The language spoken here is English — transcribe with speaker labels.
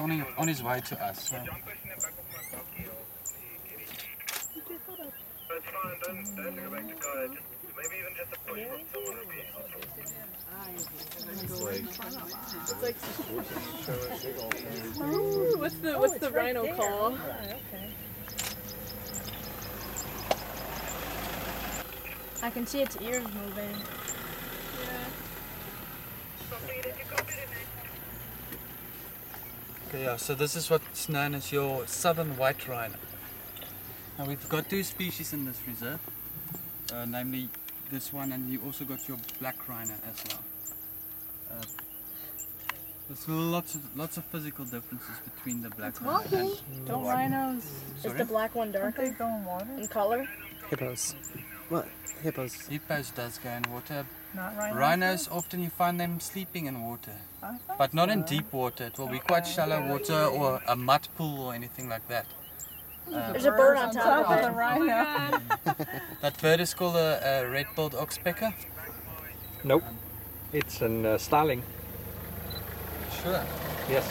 Speaker 1: on, on his way to us. So.
Speaker 2: It's fine, don't, don't go back to Kaya. Maybe even just a push from someone would be helpful.
Speaker 3: Ooh, what's the what's the oh, rhino call?
Speaker 4: Oh, I can see its ears moving.
Speaker 1: Okay, yeah, so this is what's known as your southern white rhino. Now we've got two species in this reserve, uh, namely this one and you also got your black rhino as well. Uh, there's lots of lots of physical differences between the black rhino and
Speaker 4: Don't rhinos. Is the black one darker
Speaker 5: go in water?
Speaker 4: in color?
Speaker 6: Hippos. What? Hippos.
Speaker 1: hippos does go in water.
Speaker 5: Not rhinos?
Speaker 1: Rhinos often you find them sleeping in water, but not in deep water. It will be quite shallow water or a mud pool or anything like that. Uh,
Speaker 4: There's a bird on top
Speaker 5: Top of
Speaker 4: of
Speaker 5: the
Speaker 4: it.
Speaker 5: rhino.
Speaker 1: that bird is called a, a red-billed oxpecker.
Speaker 7: Nope. It's an uh, starling.
Speaker 1: Sure.
Speaker 7: Yes.